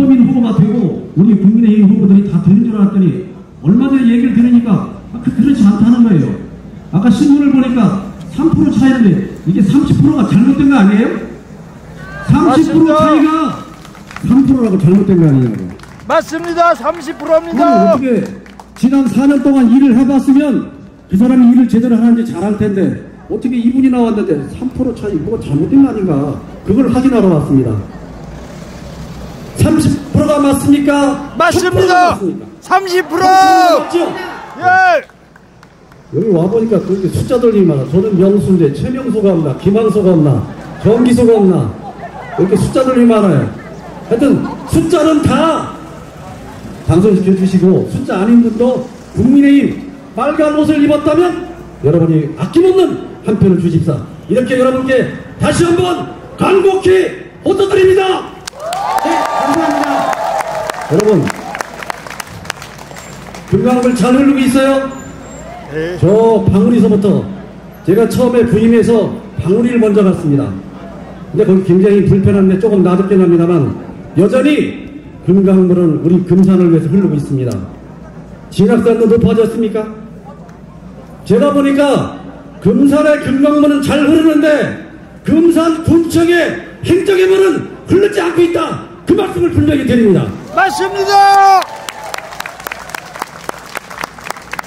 박범인 후보가 되고 우리 국민의힘 후보들이 다 되는 줄 알았더니 얼마 전에 얘기를 들으니까 아, 그, 그렇지 않다는 거예요. 아까 신문을 보니까 3% 차이인데 이게 30%가 잘못된 거 아니에요? 30% 맞습니다. 차이가 3%라고 잘못된 거 아니냐고. 맞습니다. 그럼 30%입니다. 어떻게 지난 4년 동안 일을 해봤으면 그 사람이 일을 제대로 하는지 잘할 텐데 어떻게 이분이 나왔는데 3% 차이 뭐가 잘못된 거 아닌가 그걸 확인하러 왔습니다. 30%가 맞습니까? 10%가 맞습니다. 맞습니까? 30%! 맞죠? 예! 여기 와보니까 그렇게 숫자들이 많아. 저는 명수인데 최명수가 없나, 김항수가 없나, 정기수가 없나. 이렇게 숫자들이 많아요. 하여튼 숫자는 다 당선시켜 주시고 숫자 아닌 분도 국민의힘 빨간 옷을 입었다면 여러분이 아낌없는 한 표를 주십사. 이렇게 여러분께 다시 한번 간곡히 호소드립니다. 네. 여러분, 금강을 잘 흐르고 있어요? 예. 저 방울이서부터 제가 처음에 부임해서 방울이를 먼저 갔습니다. 근데 거기 굉장히 불편한데 조금 나덥긴 합니다만 여전히 금강물은 우리 금산을 위해서 흐르고 있습니다. 진학산도 높아졌습니까? 제가 보니까 금산의 금강물은 잘 흐르는데 금산 군청의 행정의 물은 흐르지 않고 있다. 그 말씀을 분명히 드립니다. 맞습니다.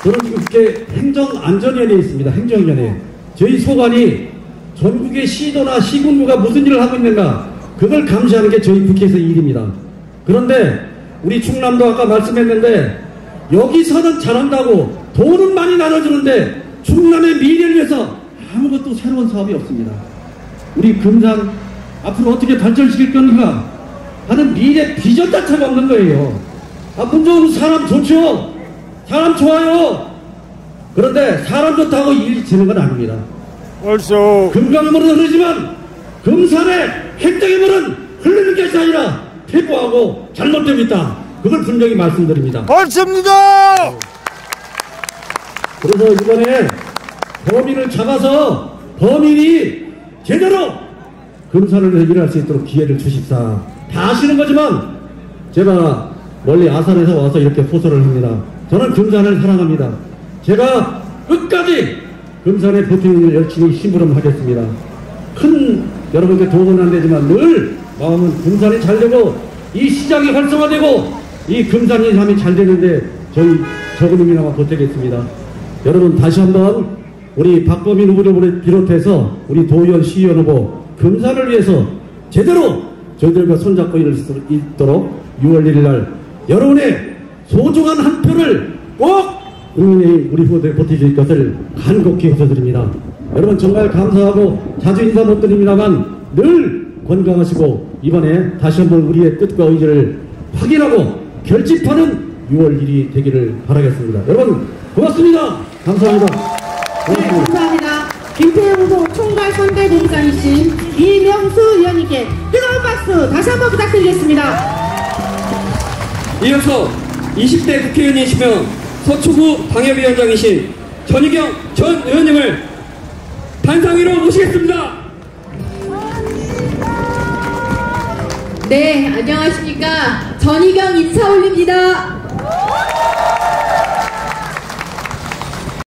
저는 지금 국회 행정안전위원회에 있습니다. 행정위원회. 저희 소관이 전국의 시도나 시군구가 무슨 일을 하고 있는가 그걸 감시하는 게 저희 국회에서 일입니다. 그런데 우리 충남도 아까 말씀했는데 여기서는 잘한다고 돈은 많이 나눠주는데 충남의 미래를 위해서 아무것도 새로운 사업이 없습니다. 우리 금산 앞으로 어떻게 발전시킬 건가 하는 미래 비전 자체가 없는 거예요. 아, 문정은 사람 좋죠. 사람 좋아요. 그런데 사람 좋다고 일이 지는 건 아닙니다. 벌써 금강물은 흐르지만 금산의 행정의 물은 흐르는 것이 아니라 폐보하고 잘못되고 있다. 그걸 분명히 말씀드립니다. 벌습니다. 그래서 이번에 범인을 잡아서 범인이 제대로 금산을 일할 수 있도록 기회를 주십사. 다 아시는 거지만 제가 멀리 아산에서 와서 이렇게 호소를 합니다. 저는 금산을 사랑합니다. 제가 끝까지 금산의 버티는 열심히 심부름하겠습니다. 큰 여러분께 도움은 안 되지만 늘 마음은 금산이 잘 되고 이 시장이 활성화되고 이 금산이 삶이 잘 되는데 저희 적은님이나마 보태겠습니다. 여러분 다시 한번 우리 박범인 후보를 비롯해서 우리 도의원 시의원 후보 금산을 위해서 제대로 저희들과 손잡고 일을 수 있도록 6월 1일 날 여러분의 소중한 한 표를 꼭 국민의 우리 후보들 보태주실 것을 간곡히 호소드립니다. 여러분 정말 감사하고 자주 인사 못 드립니다만 늘 건강하시고 이번에 다시 한번 우리의 뜻과 의지를 확인하고 결집하는 6월 1일이 되기를 바라겠습니다. 여러분 고맙습니다. 감사합니다. 네, 고맙습니다. 감사합니다. 총괄 선대본부장이신 이명수 의원님께 뜨거운 박수 다시 한번 부탁드리겠습니다. 이어서 20대 국회의원이시며 서초구 방협위원장이신 전희경 전 의원님을 단상 위로 모시겠습니다. 네, 안녕하십니까. 전희경 인사 올립니다.